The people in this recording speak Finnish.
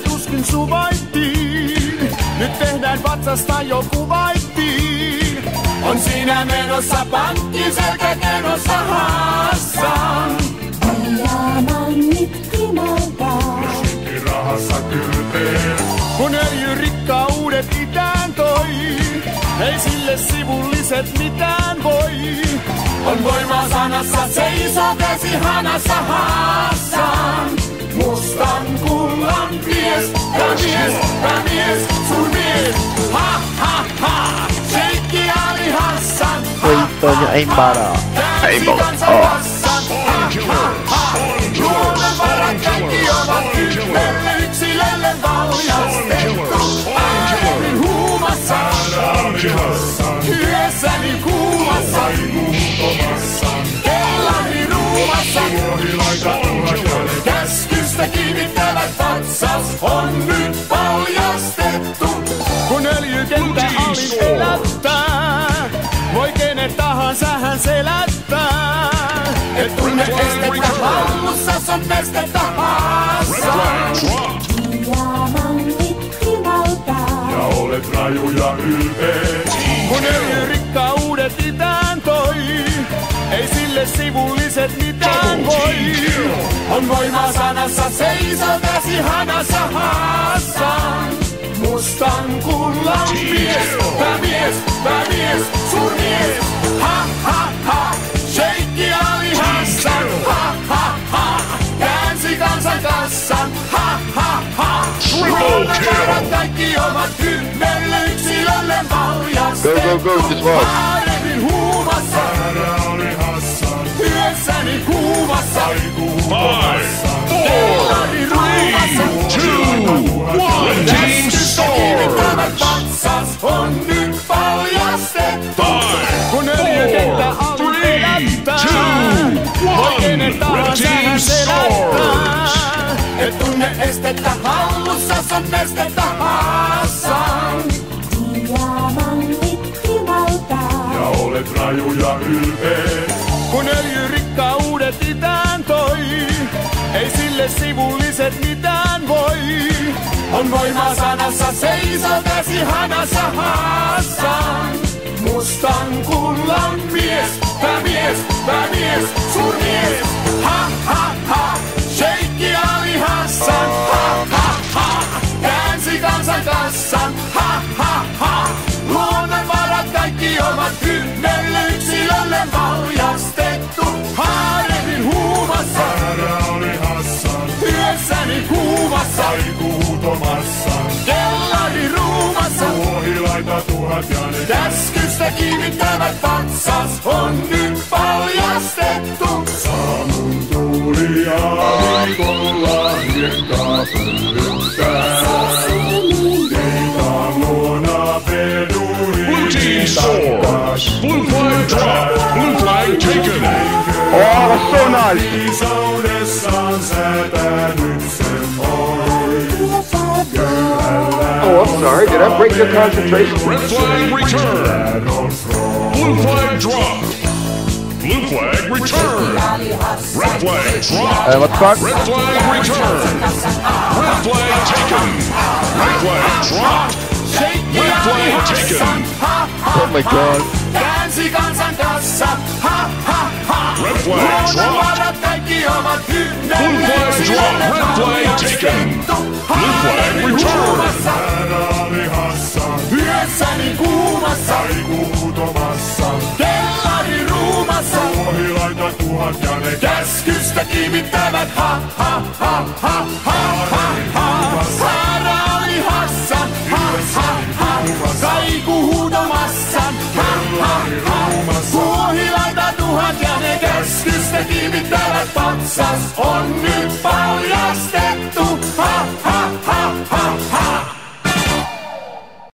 tuskin suvaittiin. Nyt tehdään vatsasta joku vaittiin. On siinä menossa pankki selkäkenossa Hassan. Diamannit kimaltaa. rahassa kylpeen. Kun öljyrikkaudet itään toi, ei sille sivulliset mitään voi. On voima sanassa, seisoo käsi hanassa Hassan. Mustan kullan mies, ja mies, ja mies, sun mies. Ha, ha, ha, Sheikki Ali Hassan. Ha, Voittoon ei paraa. Ei polttaa. Luonnon Estettä hallussa, on haassa. Diamannit kimaltaa. Ja olet raju ja ylpeä. Kun öljyrikkaudet itään toi, ei sille sivulliset mitään voi. On voima sanassa, seisoo käsi hanassa Hassan. Mustan kullan mies, päämies, päämies, surmies. Ha, ha, ha, kansan kassan. Ha, ha, ha, luonnonvarat kaikki ovat kymmenelle yksilölle valjastettu. Go, go, go, this was. Paremmin huumassa, Ära oli Hassan. työssäni kuumassa. Five, Kellari ruumassa. On nestettä Hassan. Diamannit kimaltaa. Ja olet raju ja ylpeä. Kun öljyrikkaudet itään toi, ei sille sivulliset mitään voi. On voima sanassa, seisoo käsi hanassa Hassan. Mustan kullan mies, päämies, päämies, surmies. Ha, ha, ha, kassan. Ha, ha, ha, luonnonvarat kaikki ovat kynnelle yksilölle valjastettu. Paremmin huumassa, Ära oli Hassan. työssäni kuumassa, Huutomassa. kellari ruumassa. Tuohilaita tuhat ja ne Käskystä kiinnittävät vatsas on nyt paljastettu. Aamun tuuli ja viikolla hiekkaa pölyttää. Blue flag drop. Blue flag taken. Oh, so nice. Viisaudessaan säätänyt sen oi. Oh, I'm sorry. Did I break your concentration? Red flag return. Blue flag drop. Blue flag return. Red flag drop. Uh, what the fuck? Red flag return. Red flag taken. Red flag dropped. Red flag taken. Oh my god. Käänsi kansan kassan. Ha, ha, ha. Red flag Luonnonvarat kaikki ovat Blue flag drop. yksilölle Red flag taken. Blue flag Paremmin return. huumassa, Ära oli Hassan. Työssäni kuumassa, Huutomassa. kellari ruumassa. Tuohilaita tuhat ja ne Käskystä kiimittävät ha ha ha ha ha ha ha. Tuhat ja ne käskystä kiimittävät patsas on nyt paljastettu.